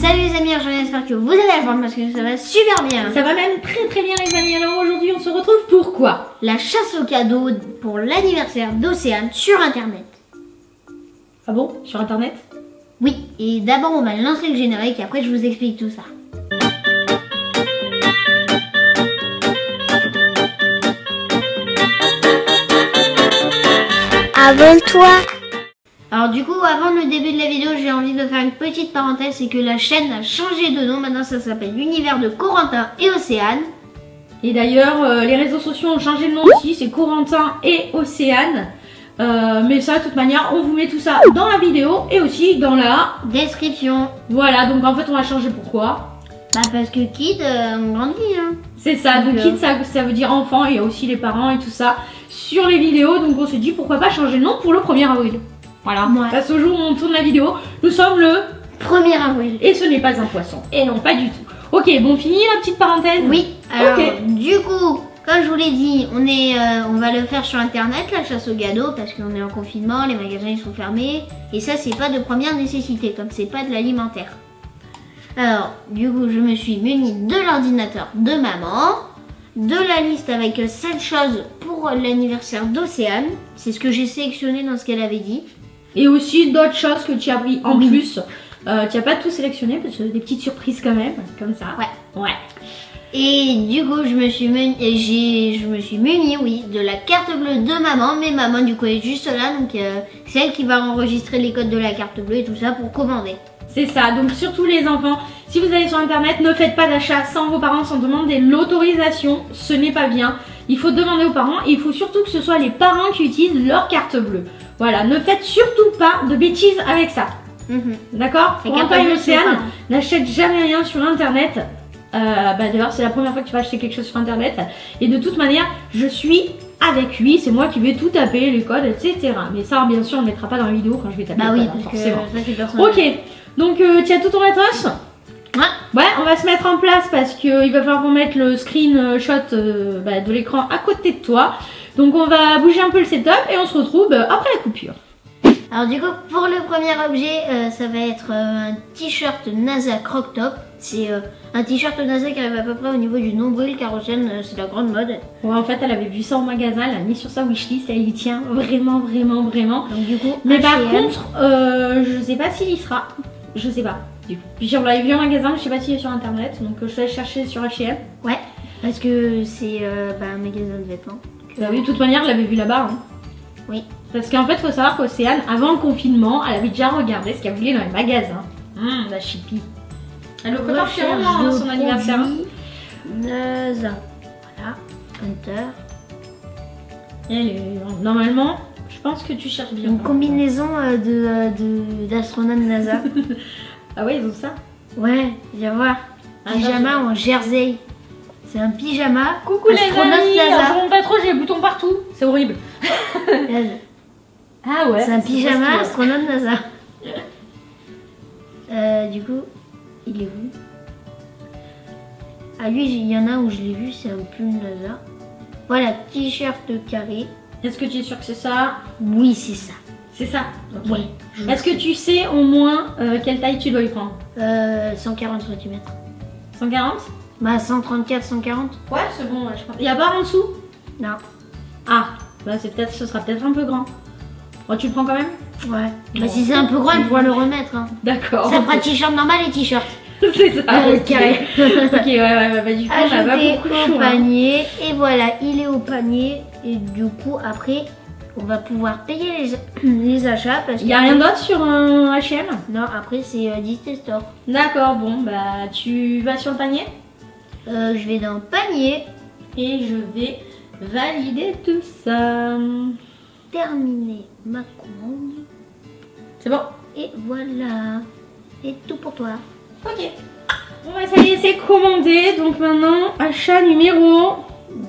Salut les amis, j'espère que vous allez la forme parce que ça va super bien. Ça va même très très bien les amis. Alors aujourd'hui on se retrouve pour quoi? La chasse au cadeau pour l'anniversaire d'Océane sur internet. Ah bon? Sur internet? Oui, et d'abord on va lancer le générique et après je vous explique tout ça. Abonne-toi Alors du coup, avant le début de la vidéo, j'ai envie de faire une petite parenthèse, c'est que la chaîne a changé de nom, maintenant ça s'appelle l'univers de Corentin et Océane. Et d'ailleurs, euh, les réseaux sociaux ont changé de nom aussi, c'est Corentin et Océane. Euh, mais ça, de toute manière, on vous met tout ça dans la vidéo et aussi dans la... Description. Voilà, donc en fait, on a changé pourquoi Bah parce que Kid, euh, on grandit hein. C'est ça, donc Donc, kid, ça, ça veut dire enfant, il y a aussi les parents et tout ça sur les vidéos, donc on s'est dit pourquoi pas changer de nom pour le 1er avril. Voilà, Ouais. parce qu'au jour où on tourne la vidéo, nous sommes le... 1er avril. Et ce n'est pas un poisson, et non, pas du tout. Ok, bon, fini la petite parenthèse Oui, alors du coup, comme je vous l'ai dit, on, est, euh, on va le faire sur internet, la chasse au gâteau, parce qu'on est en confinement, les magasins ils sont fermés. Et ça, c'est pas de première nécessité, comme c'est pas de l'alimentaire. Alors, du coup, je me suis munie de l'ordinateur de maman, de la liste avec 7 choses pour l'anniversaire d'Océane. C'est ce que j'ai sélectionné dans ce qu'elle avait dit. Et aussi d'autres choses que tu as pris en Oui. plus. Euh, tu n'as pas tout sélectionné parce que des petites surprises quand même, comme ça. Ouais. Ouais. Et du coup, je me suis et j'ai, je me suis munie, oui, de la carte bleue de maman. Mais maman, du coup, est juste là, donc euh, c'est elle qui va enregistrer les codes de la carte bleue et tout ça pour commander. C'est ça, donc surtout les enfants, si vous allez sur internet, ne faites pas d'achat sans vos parents, sans demander l'autorisation, ce n'est pas bien. Il faut demander aux parents et il faut surtout que ce soit les parents qui utilisent leur carte bleue. Voilà, ne faites surtout pas de bêtises avec ça. Mhm. D'accord Corentin carte et Océane, n'achète jamais rien sur internet. Euh, bah d'ailleurs, c'est la première fois que tu vas acheter quelque chose sur internet. Et de toute manière, je suis avec lui, c'est moi qui vais tout taper, les codes, etc. Mais ça, bien sûr, on ne mettra pas dans la vidéo quand je vais taper Bah oui, hein, parce que forcément. ça, c'est personnel. Ok, donc euh, tu as tout ton matos Ouais. Ouais, on va se mettre en place parce qu'il va falloir qu'on mette le screenshot euh, bah, de l'écran à côté de toi. Donc on va bouger un peu le setup et on se retrouve bah, après la coupure. Alors du coup, pour le premier objet, euh, ça va être euh, un t-shirt NASA Croc Top. C'est euh, un t-shirt NASA qui arrive à peu près au niveau du nombril, car euh, c'est la grande mode. Ouais, en fait, elle avait vu ça au magasin, elle l'a mis sur sa wishlist et elle y tient vraiment, vraiment, vraiment. Donc du coup, Mais par contre, euh, je sais pas s'il y sera. Je sais pas. Du coup. Puis on l'avait vu en magasin, je sais pas s'il est sur internet. Donc euh, je vais aller chercher sur H&M. Ouais, parce que c'est euh, bah, un magasin de vêtements. Bah oui, de toute manière, je l'avais vu là-bas. hein. Oui. Parce qu'en fait, faut savoir qu'Océane, avant le confinement, elle avait déjà regardé ce qu'elle voulait dans les magasins. Hum, la chipie. Elle le prépare dans son anniversaire. produits NASA. Voilà, Hunter. Elle est- Normalement, je pense que tu cherches bien. Une combinaison euh, de, euh, de- d'astronautes NASA. Ah ouais, ils ont ça? Ouais, viens voir. Ah, Pyjama en jersey. C'est un pyjama. Coucou les amis. Je monte pas trop, j'ai les boutons partout. C'est horrible. Ah ouais C'est un pyjama astronaute NASA. Euh, du coup, il est où? Ah lui, il y en a où je l'ai vu, c'est un pull NASA. Voilà, t-shirt carré. Est-ce que tu es sûr que c'est ça? Oui, c'est ça. C'est ça? Oui. Est-ce que tu sais au moins euh, quelle taille tu dois y prendre? Euh, 140 cm. 140 Bah 134, 140 Ouais, c'est bon, ouais, je pense. Il y a pas en dessous Non. Ah, bah c'est peut-être, ce sera peut-être un peu grand. Oh, tu le prends quand même? Ouais. Bon. Bah si c'est un peu grand, il pourra le remettre. Hein. D'accord. Ça fera t-shirt normal et t-shirt. c'est ça. Euh, ok. carré. ok, ouais, ouais, ouais, bah du coup, on a pas Ajouter beaucoup au choix. hein. panier. Et voilà, il est au panier. Et du coup, après, on va pouvoir payer les, les achats. Parce y a rien d'autre sur un H&M Non, après, c'est euh, Disney Store. D'accord, bon, bah tu vas sur le panier? Euh, je vais dans le panier. et je vais valider tout ça. Terminer ma commande. C'est bon Et voilà. Et tout pour toi. Ok. Bon bah ça y est, c'est commandé. Donc maintenant, achat numéro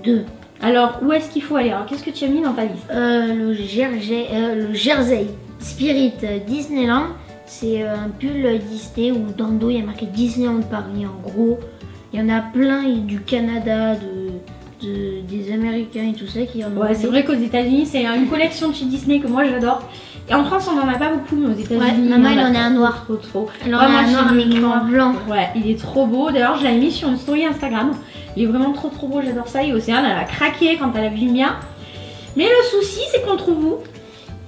2. Alors, où est-ce qu'il faut aller? Alors, qu'est-ce que tu as mis dans ta liste? Euh, le, jersey, euh, le Jersey Spirit Disneyland. C'est un pull Disney où dans le dos il y a marqué Disneyland Paris en gros. Il y en a plein du Canada, de, de- des Américains et tout ça qui en ont. Ouais, c'est vrai qu'aux États-Unis, c'est une collection de chez Disney que moi j'adore. Et en France, on en a pas beaucoup, mais aux États-Unis, maman, on elle en a un noir. Trop, trop. Alors, Ouais, moi, a un noir avec en blanc. Ouais, il est trop beau. D'ailleurs, je l'avais mis sur une story Instagram. Il est vraiment trop, trop beau. J'adore ça. Et Océane, elle a craqué quand elle a vu le mien. Mais le souci, c'est qu'on trouve où?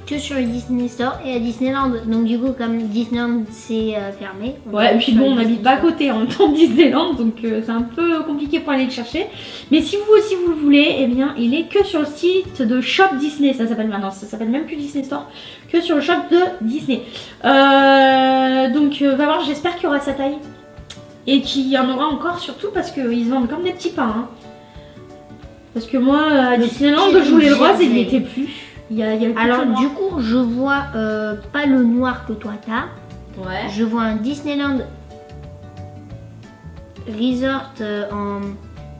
Que sur le Disney Store et à Disneyland. Donc, du coup, comme Disneyland c'est euh, fermé. Ouais, et puis bon, on habite pas à côté en même temps de Disneyland, donc euh, c'est un peu compliqué pour aller le chercher. Mais si vous aussi vous le voulez, eh bien, il est que sur le site de Shop Disney, ça s'appelle maintenant, ça s'appelle même plus Disney Store, que sur le shop de Disney. Euh, donc, va voir, j'espère qu'il y aura sa taille. Et qu'il y en aura encore, surtout parce qu'ils vendent comme des petits pains. hein. Parce que moi, à Disneyland, je voulais le rose et il n'y était plus. Il y a, il y a plus que Alors, du coup, je vois euh, pas le noir que toi t'as. Ouais. Je vois un Disneyland Resort euh, en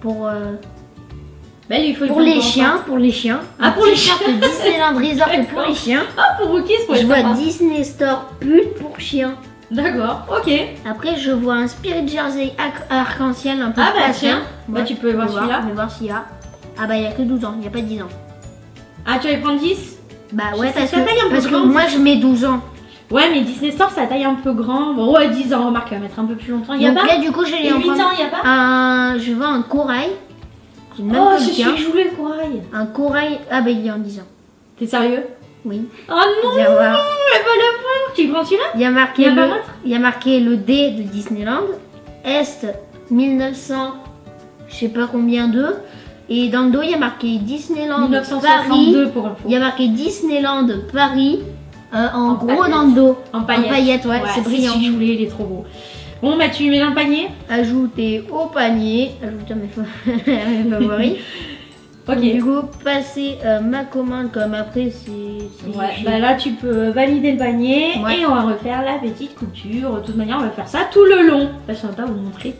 pour euh, Bah, il faut pour le les chiens, pour les chiens. Ah, Un pour les t-shirt Disneyland Resort pour les chiens. Ah, pour Rookies, pour Je vois sympa. Disney Store pull pour chiens. D'accord, ok. Après, je vois un Spirit Jersey arc- arc-en-ciel un peu Ah, bah, tiens. Bah, tu peux voir celui-là. On va voir s'il y a. Ah bah il y a que 12 ans, il n'y a pas 10 ans. Ah, tu vas prendre 10 Bah ouais, parce ça que, taille un peu parce que moi je mets 12 ans. Ouais, mais Disney Store, ça taille un peu grand. Bon, ouais, 10 ans, remarque, elle va mettre un peu plus longtemps. Il y a Donc pas là du coup l'ai en 8 ans, prendre il y a pas un, je vois un corail. Même Oh, je voulais, le corail. Un corail. Ah bah il est en 10 ans. T'es sérieux? Oui. Oh non, elle va le prendre. Tu prends celui-là? Il y a marqué Il y a le, il y a marqué le D de Disneyland. Est 1900, je sais pas combien de. Et dans le dos il y a marqué Disneyland Paris. 1962 pour info. Il y a marqué Disneyland Paris. euh, en, En gros paillettes. dans le dos. En paillettes. En paillettes, ouais, c'est c'est brillant. je voulais, il est trop beau. Bon, bah, tu mets dans le panier? Ajouter au panier. Ajouter à mes, favoris. Ok. Du coup, passer euh, ma commande comme après, c'est. c'est- Ouais, bah là tu peux valider le panier Ouais. et on va refaire la petite couture. De toute manière, on va faire ça tout le long. Parce qu'on va pas vous montrer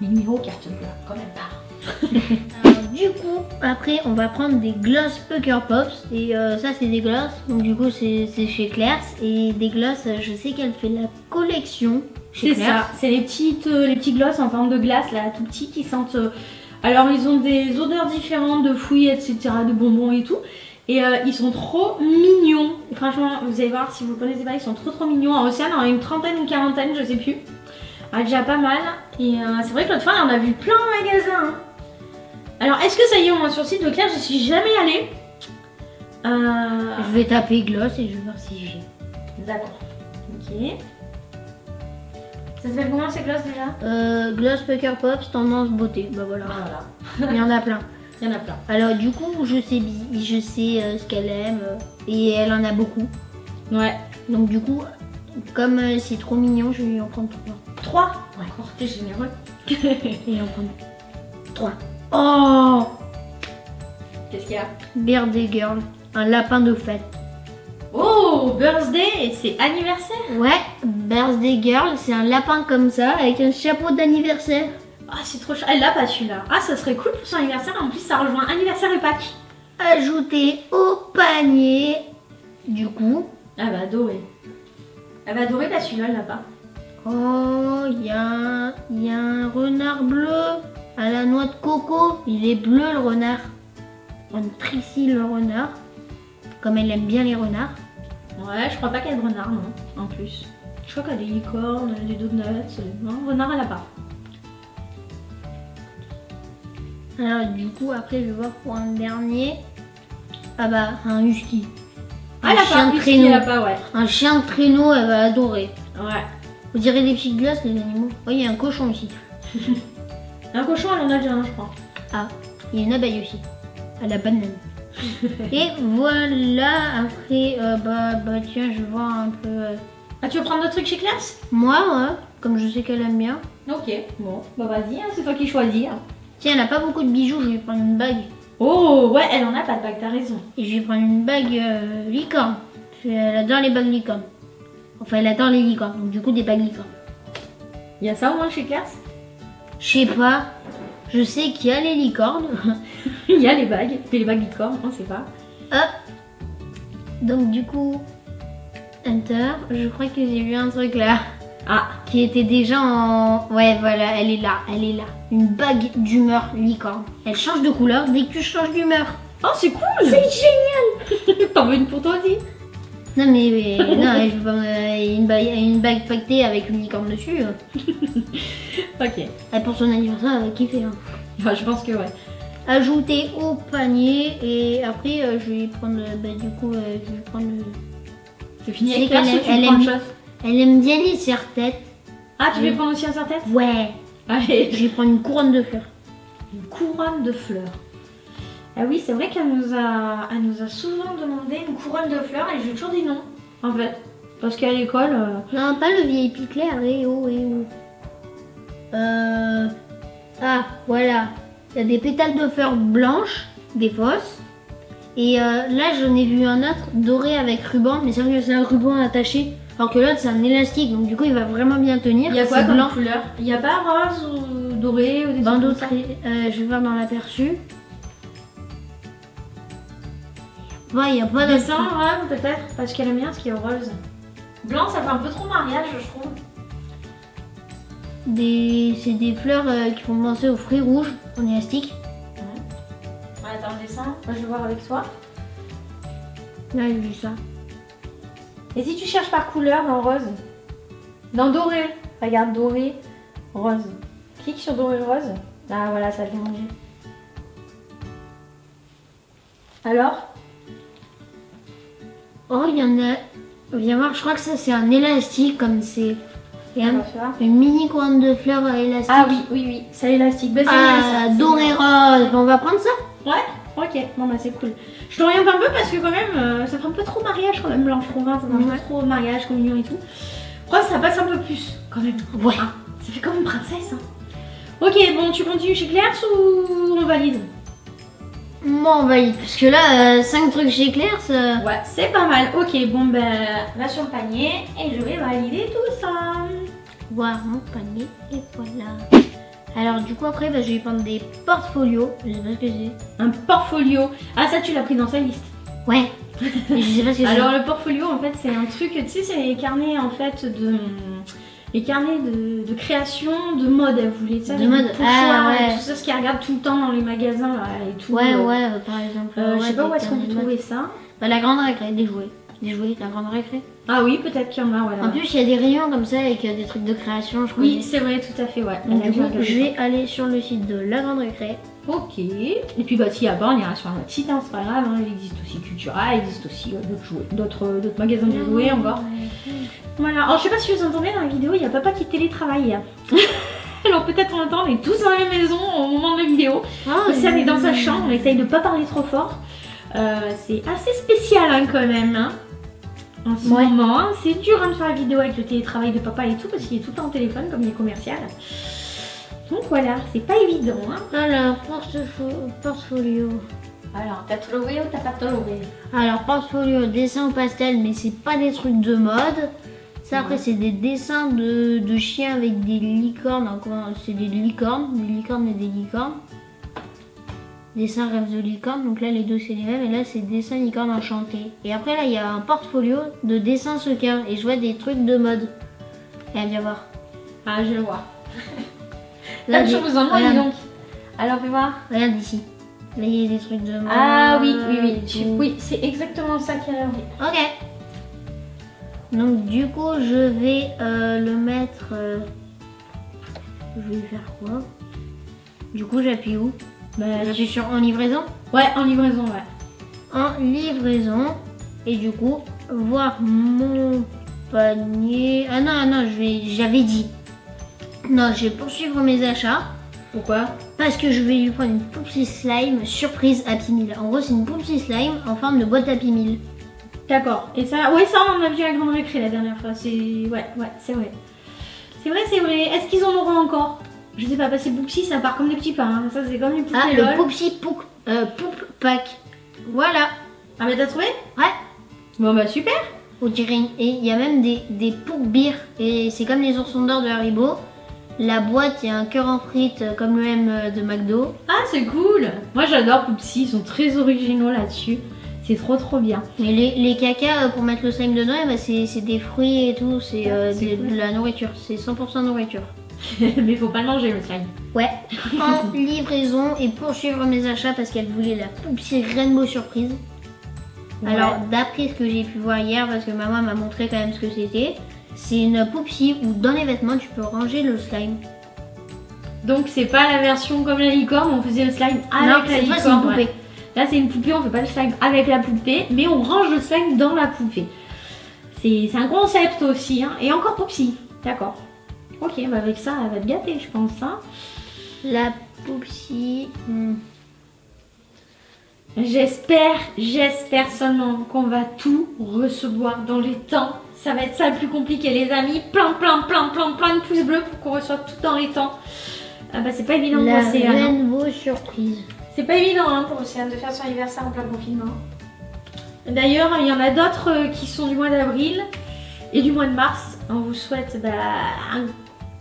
les numéros carte bleue, quand même pas. Du coup, après, on va prendre des gloss Pucker Pops. Et euh, ça, c'est des gloss. Donc, du coup, c'est chez Claire's. Et des gloss, euh, je sais qu'elle fait la collection chez C'est ça, c'est les petites, euh, les petits gloss en forme de glace là, tout petits qui sentent. euh, alors ils ont des odeurs différentes de fouilles, etc., de bonbons et tout. Et euh, ils sont trop mignons. Franchement, vous allez voir si vous connaissez pas, ils sont trop trop mignons. En Océane, on a une trentaine, une quarantaine, je sais plus. Ah, déjà pas mal. Et euh, c'est vrai que l'autre fois, on en a vu plein en magasin. hein. Alors, est-ce que ça y est, au moins sur le site de Claire, je suis jamais allée. Euh, Je vais taper gloss et je vais voir si j'ai. D'accord. Ok. Ça s'appelle comment ces glosses déjà? Euh, gloss Pucker Pops, tendance beauté. Bah voilà. Voilà. Il y en a plein. Il y en a plein. Alors, du coup, je sais, je sais euh, ce qu'elle aime. euh, et elle en a beaucoup. Ouais. Donc, du coup, comme euh, c'est trop mignon, je vais lui en prendre trois. Trois? D'accord, t'es généreux. Lui en prendre trois. Oh Qu'est-ce qu'il y a Birthday Girl, un lapin de fête. Oh Birthday C'est anniversaire Ouais, Birthday Girl, c'est un lapin comme ça avec un chapeau d'anniversaire. Ah, c'est trop cher. Elle l'a pas celui-là. Ah, ça serait cool pour son anniversaire. En plus, ça rejoint anniversaire et Pâques. Ajouté au panier. Du coup, Elle va adorer. Elle va adorer, bah celui-là, elle l'a pas. oh, il y a, il y a un renard bleu à la noix de coco. Il est bleu le renard. On Trixie le renard. Comme elle aime bien les renards. Ouais, je crois pas qu'elle ait de renard, non. En plus. Je crois qu'elle a des licornes, des donuts. Non, renard, elle a pas. Alors du coup, après, je vais voir pour un dernier. Ah bah, un husky. Ah, un chien pas. de traîneau. Pas, ouais. Un chien de traîneau, elle va adorer. Ouais. Vous direz des petites glaces, les animaux. Oh, il y a un cochon aussi. Un cochon, elle en a déjà un, je crois. Ah, il y a une abeille aussi. À la banane. Et voilà, après, euh, bah, bah tiens, je vais voir un peu. euh, Ah, tu veux prendre d'autres trucs chez Classe Moi, ouais, comme je sais qu'elle aime bien. Ok, bon. Bah vas-y, hein, c'est toi qui choisis. hein. Tiens, elle a pas beaucoup de bijoux, je vais prendre une bague. Oh, ouais, elle en a pas de bague, t'as raison. Et je vais prendre une bague euh, licorne. Parce qu'elle adore les bagues licornes. Enfin, elle adore les licornes, donc du coup, des bagues licornes. Il y a ça au moins chez Classe Je sais pas, je sais qu'il y a les licornes. Il y a les bagues, mais les bagues licorne, on sait pas. donc du coup, Enter, je crois que j'ai vu un truc là. Ah, qui était déjà en... Ouais, voilà, elle est là, elle est là. Une bague d'humeur licorne. Elle change de couleur dès que tu changes d'humeur. oh c'est cool C'est génial T'en veux une pour toi aussi? Non mais, mais- non, veux pas me- une, bague, une bague pactée avec une licorne dessus. euh. Ok. Et pour son anniversaire, elle va kiffer. hein. Enfin, je pense que ouais. Ajouter au panier et après euh, je vais prendre, euh, bah, du coup, euh, je vais prendre. euh, C'est fini C'est avec Claire, qu'elle si tu elle prends une aime- chose. Elle aime bien les serre-têtes. Ah, tu veux Oui. prendre aussi un serre-tête? Ouais. Allez. Je vais prendre une couronne de fleurs. Une couronne de fleurs. Ah oui, c'est vrai qu'elle nous a, elle nous a souvent demandé une couronne de fleurs et j'ai toujours dit non, en fait. Parce qu'à l'école, euh, Non, pas le vieil Claire. Eh oh, eh oh. Euh... Ah, voilà. Il y a des pétales de fleurs blanches, des fausses. Et euh, là, j'en ai vu un autre doré avec ruban, mais que c'est un ruban attaché. Alors que l'autre, c'est un élastique, donc du coup, il va vraiment bien tenir. il y a quoi comme couleur? Il n'y a pas rose ou doré ou des Bandeau trucs comme ça? très- euh, je vais voir dans l'aperçu. Ouais, il n'y a pas de Dessin rose peut-être Parce qu'elle aime bien ce qui est rose. Blanc, ça fait un peu trop mariage, je trouve. Des... C'est des fleurs euh, qui font penser aux fruits rouges en élastique. Ouais, attends, le dessin, moi je vais voir avec toi. Là, j'ai vu ça. Et si tu cherches par couleur dans rose? Dans doré, regarde doré, rose. Clique sur doré rose. Ah voilà, ça vient manger. Alors? Oh, il y en a. Viens voir, je crois que ça, c'est un élastique, comme c'est. Il y a On un- une mini couronne de fleurs à élastique. Ah oui, oui, oui, c'est élastique. Bah, c'est Ah, doré rose. Bon, on va prendre ça. Ouais, ok, bon bah c'est cool. Je t'oriente un peu parce que quand même, euh, ça fait un peu trop mariage quand même, blanche ça fait un peu trop mariage, communion et tout. Je crois que ça passe un peu plus quand même. Ouais. Ah, ça fait comme une princesse. Hein. Ok, bon, tu continues chez Claire ou on valide? Valide. Parce que là, 5 trucs chez Claire, ça. Ouais, c'est pas mal. Ok, bon ben, va sur le panier et je vais valider tout ça. Voir mon panier, et voilà. Alors, du coup, après, bah, je vais prendre des portfolios. Je sais pas ce que c'est. Un portfolio. Ah, ça, tu l'as pris dans sa liste. Ouais. Je sais pas ce que c'est. Alors le portfolio en fait c'est un truc, tu sais c'est les carnets en fait de... Les carnets de, de création, de mode, elle voulait ça, De mode, ah, et ouais. tout ça, ce qu'elle regarde tout le temps dans les magasins là, et tout. Ouais, euh, ouais, euh, par exemple. euh, je sais pas où est-ce qu'on peut trouver ça. Bah, la grande récré, des jouets. Des jouets, la grande récré. Ah oui, peut-être qu'il y en a, ouais. En plus, il y a des rayons comme ça avec euh, des trucs de création, je crois. Oui, c'est vrai, tout à fait, ouais. Donc, du coup, je vais aller sur le site de la grande récré. Ok. Et puis bah s'il y a pas, on ira sur notre site, hein, c'est pas grave. hein, Il existe aussi Cultura, il existe aussi euh, d'autres jouets, d'autres euh, d'autres magasins de jouets encore. Voilà. Alors je sais pas si vous entendez dans la vidéo, il y a papa qui télétravaille. Alors peut-être on entend, on est tous dans la maison au moment de la vidéo. Oh, Sam est dans sa chambre, on essaye de pas parler trop fort. Euh, c'est assez spécial hein, quand même. hein, En ce Ouais. moment, c'est dur hein, de faire la vidéo avec le télétravail de papa et tout parce qu'il est tout le temps au téléphone comme il est commercial. Donc voilà, c'est pas évident. Hein. Alors, portfolio. Alors, t'as trouvé ou t'as pas trouvé? Alors, portfolio, dessin au pastel, mais c'est pas des trucs de mode. Ça, après, Ouais. c'est des dessins de, de chiens avec des licornes. C'est des licornes, des licornes et des licornes. Dessin rêve de licorne, donc là les deux c'est les mêmes, et là c'est dessin licorne enchanté. Et après là il y a un portfolio de dessin sequin, et je vois des trucs de mode. Et viens voir. Ah, je le vois. Là, je vous en dis donc. Alors, fais voir. regarde ici. Là il y a des trucs de mode. Ah oui, oui, oui. Oui, c'est exactement ça qu'il y a. oui. Ok. Donc du coup je vais euh, le mettre. euh, Je vais faire quoi? Du coup j'appuie où? Bah, J'appuie sur en livraison. Ouais, en livraison, ouais. En livraison. Et du coup voir mon panier. Ah non, ah non, je vais. J'avais dit. Non, je vais poursuivre mes achats. Pourquoi? Parce que je vais lui prendre une Poupsy Slime surprise Happy Meal. En gros, c'est une Poupsy Slime en forme de boîte Happy Meal. D'accord. Et ça, ouais, ça, on en a vu à la grande récré la dernière fois. C'est, ouais, ouais, c'est vrai. C'est vrai, c'est vrai. Est-ce qu'ils en auront encore? Je sais pas, parce que Booksy, ça part comme des petits pains. hein. Ça, c'est comme les poupées Ah, le Poupsy Poup, euh, Poup Pack. Voilà. Ah, mais t'as trouvé? Ouais. Bon, bah super. On dirait Et il y a même des, des Poup-Beer. Et c'est comme les oursons d'or de Haribo. La boîte, il y a un cœur en frites euh, comme le M euh, de McDo. Ah, c'est cool. Moi, j'adore Poupsy. Ils sont très originaux là-dessus. C'est trop, trop bien. Mais les, les cacas euh, pour mettre le slime dedans, ben, c'est des fruits et tout. C'est euh, cool. de la nourriture. C'est 100% nourriture. mais faut pas le manger, le slime. Ouais. En livraison et poursuivre mes achats parce qu'elle voulait la Poupsy Rainbow Surprise. Ouais. Alors, d'après ce que j'ai pu voir hier, parce que maman m'a montré quand même ce que c'était, c'est une poupsie où dans les vêtements tu peux ranger le slime. Donc c'est pas la version comme la licorne, on faisait le slime avec non, la licorne. une ouais. poupée. Là c'est une poupée, on fait pas le slime avec la poupée, mais on range le slime dans la poupée. C'est un concept aussi, hein. et encore Popsy. D'accord. Ok, bah avec ça, elle va te gâter, je pense. Hein. La poupsie. hmm. J'espère, j'espère seulement qu'on va tout recevoir dans les temps. Ça va être ça le plus compliqué, les amis. Plein, plein, plein, plein, plein de pouces bleus pour qu'on reçoive tout dans les temps. Ah bah c'est pas évident La pour Océane. hein. Rainbow Surprise. C'est pas évident hein, pour Océane de faire son anniversaire en plein confinement. D'ailleurs, il y en a d'autres euh, qui sont du mois d'avril et du mois de mars. On vous souhaite bah, un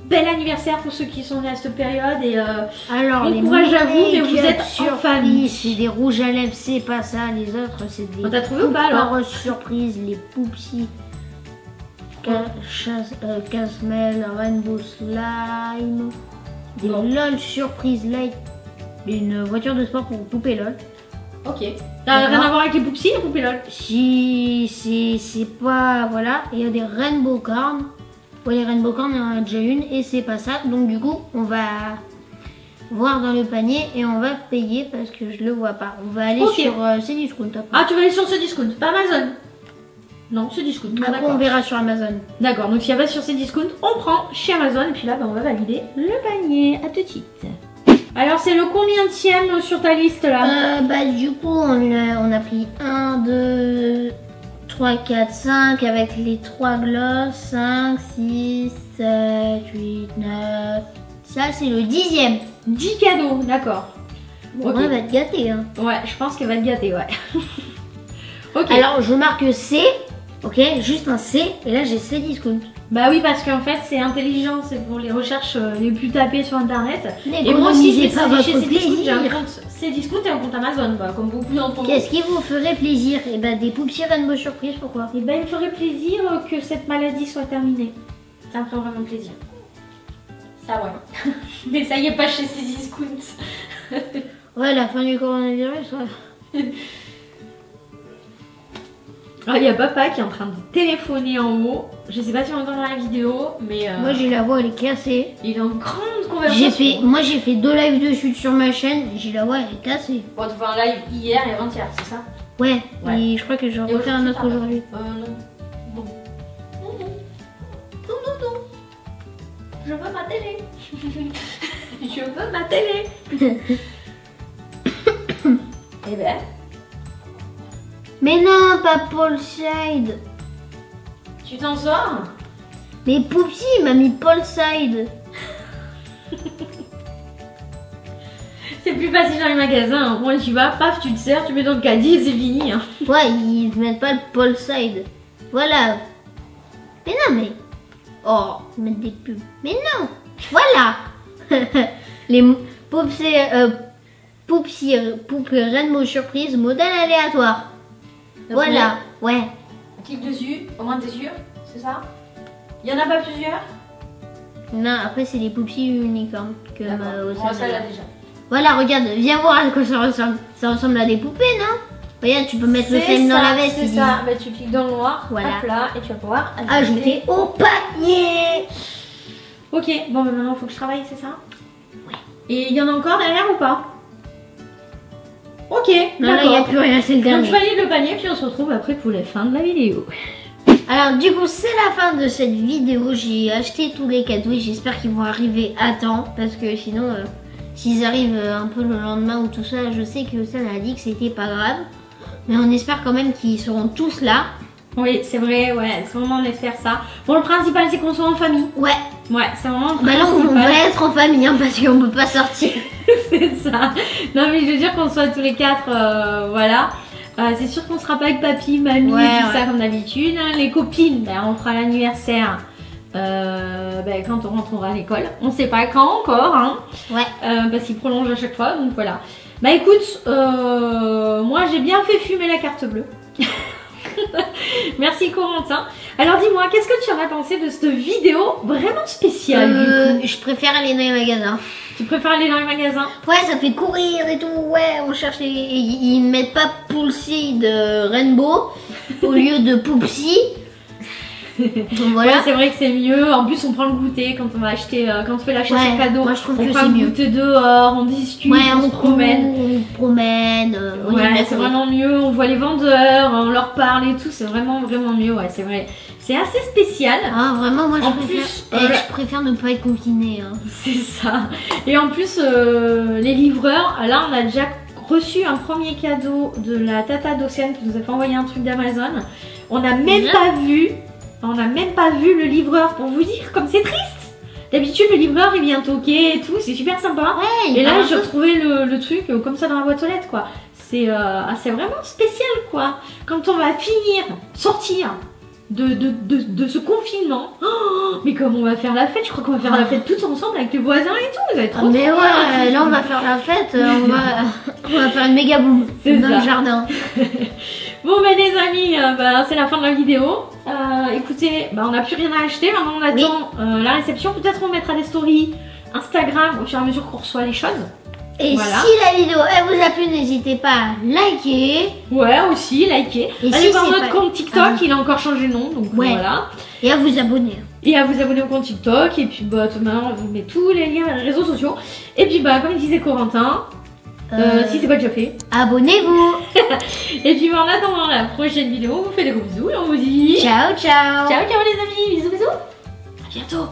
bel anniversaire pour ceux qui sont nés à cette période et euh, Alors, Bon les courage à vous, mais vous êtes en surprise, famille. C'est des rouges à lèvres, c'est pas ça. Les autres, c'est des. on t'a trouvé ou pas alors surprise, les poupsies. Euh, Casmel, Rainbow Slime. Des Bon. LOL surprise light. Une voiture de sport pour poupée LOL. Ok. T'as rien à voir avec les poupsies, les poupées lol? Si c'est c'est pas. Voilà. Il y a des Rainbow Corn. Ouais, les Rainbow Corn, il y en a déjà une et c'est pas ça. Donc, du coup, on va voir dans le panier et on va payer parce que je le vois pas. On va aller Ok. sur euh, Cdiscount après. Ah, tu vas aller sur ce discount, pas Amazon Non, ce discount. Ah, Après, on verra sur Amazon. D'accord, donc si elle va sur ces discounts, on prend chez Amazon et puis là, bah, on va valider le panier. À tout de suite. Alors, c'est le combien sur ta liste là? Euh, bah du coup on a, on a pris 1, 2, 3, 4, 5 avec les 3 glosses, 5, 6, 7, 8, 9. Ça c'est le dixième. 10 cadeaux, d'accord. Bon, Ok. on va te gâter. Hein. Ouais, je pense qu'elle va te gâter, ouais. ok. Alors je marque C, ok, juste un C, et là j'ai C discount. Bah oui, parce qu'en fait, c'est intelligent, c'est pour les recherches euh, les plus tapées sur internet. Et moi aussi, votre chez Cdiscount, j'ai un compte Cdiscount et un compte Amazon, bah, comme beaucoup d'entre vous. Qu'est-ce qui vous ferait plaisir? Et bah des poupsies Rainbow Surprise, pourquoi? Et ben, il me ferait plaisir euh, que cette maladie soit terminée. Ça me ferait vraiment plaisir. Ça, ouais. Mais ça y est, pas chez Cdiscount. Ouais, la fin du coronavirus, ouais. Ah, il y a papa qui est en train de téléphoner en haut. Je sais pas si on entend dans la vidéo, mais euh, Moi j'ai la voix, elle est cassée. il est en grande conversation. J'ai fait, moi j'ai fait deux lives dessus sur ma chaîne, j'ai la voix, elle est cassée. Bon, tu fais un live hier et avant-hier, c'est ça Ouais, Ouais. et je crois que je vais Et refaire un autre aujourd'hui. Euh, non. Non. Non, non. Non, non, non. Je veux ma télé. Je veux ma télé. Eh ben, Mais non, pas Paul Side. tu t'en sors Mais Poupsi m'a mis Paul Side. C'est plus facile dans les magasins. hein. Moi, tu vas, paf, tu te sers, tu mets dans le caddie et c'est fini. hein. Ouais, ils te mettent pas le Paul Side. Voilà. Mais non, mais. Oh, ils mettent des pubs. Mais non. Voilà. Les Poupsi, euh, Poupsi, Poupe Rainbow Surprise, modèle aléatoire. Voilà. Ouais. Clique dessus, au moins t'es sûr, c'est ça? Il y en a pas plusieurs? Non, après c'est les Poupsi unicornes que ma- au Bon, ça là déjà. Voilà, regarde, viens voir à quoi ça ressemble. Ça ressemble à des poupées, non? Regarde, tu peux mettre le slime dans la veste. C'est il ça, bah, tu cliques dans le noir, Voilà. hop là, et tu vas pouvoir Ajouter au panier. Ok, bon bah maintenant faut que je travaille, c'est ça? Ouais. Et il y en a encore derrière ou pas? Ok, Non, là, il n'y a d'accord. plus rien, c'est le Donc je dernier. valide le panier, puis on se retrouve après pour la fin de la vidéo. Alors, du coup, c'est la fin de cette vidéo. J'ai acheté tous les cadeaux et j'espère qu'ils vont arriver à temps. Parce que sinon, euh, s'ils arrivent euh, un peu le lendemain ou tout ça, je sais que ça a dit que c'était pas grave. Mais on espère quand même qu'ils seront tous là. Oui, c'est vrai, ouais, c'est vraiment on espère ça. Bon, le principal c'est qu'on soit en famille. Ouais, Ouais, c'est vraiment le bah là, on principal. va être en famille hein, parce qu'on peut pas sortir. c'est ça. Non, mais je veux dire qu'on soit tous les quatre, euh, voilà. Euh, c'est sûr qu'on sera pas avec papy, mamie, Ouais, tout ça comme d'habitude. hein. Les copines, ben, on fera l'anniversaire euh, ben, quand on rentrera à l'école. On sait pas quand encore, hein, Ouais. parce qu'il prolonge à chaque fois, donc voilà. Bah écoute, moi j'ai bien fait fumer la carte bleue. Merci Corentin. Alors dis-moi, qu'est-ce que tu aurais pensé de cette vidéo vraiment spéciale du coup? je préfère aller dans les magasins. Tu préfères aller dans les magasins Ouais, ça fait courir et tout. Ouais, on cherche les. Ils mettent pas Poolsy de Rainbow au lieu de Poopsy. Voilà. Ouais, c'est vrai que c'est mieux. En plus, on prend le goûter quand on va acheter, euh, quand on fait la chasse Ouais, au cadeau. moi, je trouve on que prend le mieux. goûter dehors, on discute, Ouais, on, se promène. court, On promène. euh, Ouais, c'est vraiment mieux. On voit les vendeurs, on leur parle et tout. C'est vraiment, vraiment mieux. Ouais, c'est vrai. C'est assez spécial. Ah, vraiment, moi je En préfère. plus, eh, euh, je préfère ne pas être confinée. hein. C'est ça. Et en plus, euh, les livreurs, là, on a déjà reçu un premier cadeau de la Tata d'Océane qui nous a fait envoyer un truc d'Amazon. On n'a même pas vu, on n'a même pas vu le livreur pour vous dire comme c'est triste. D'habitude, le livreur il vient toquer et tout, c'est super sympa. Ouais, Et là, j'ai retrouvé le, le truc euh, comme ça dans la boîte aux lettres, quoi. C'est euh, ah, vraiment spécial, quoi. Quand on va finir, sortir de, de, de, de ce confinement, oh, mais comme on va faire la fête, je crois qu'on va faire la fête tous ensemble avec les voisins et tout. Vous allez Ah, trop mais trop ouais, là on va faire la fête, euh, on va, on va faire une méga boum dans ça. le jardin. Bon, ben les amis, euh, bah, c'est la fin de la vidéo. Euh, écoutez, bah, on n'a plus rien à acheter. Maintenant, on attend euh, la réception. Peut-être on mettra des stories Instagram au fur et à mesure qu'on reçoit les choses. Et Voilà. si la vidéo elle vous a plu, n'hésitez pas à liker Ouais, aussi, likez. Et Allez si voir notre pas- compte TikTok, Ah oui. il a encore changé de nom, donc Ouais. voilà. et à vous abonner. Et à vous abonner au compte TikTok, et puis bah, demain, on vous met tous les liens vers les réseaux sociaux. Et puis, bah, comme disait Corentin, euh, Euh, si c'est pas déjà fait. Abonnez-vous. Et puis, en attendant la prochaine vidéo, on vous fait des gros bisous et on vous dit. Ciao, ciao. Ciao, ciao les amis, bisous, bisous. À bientôt.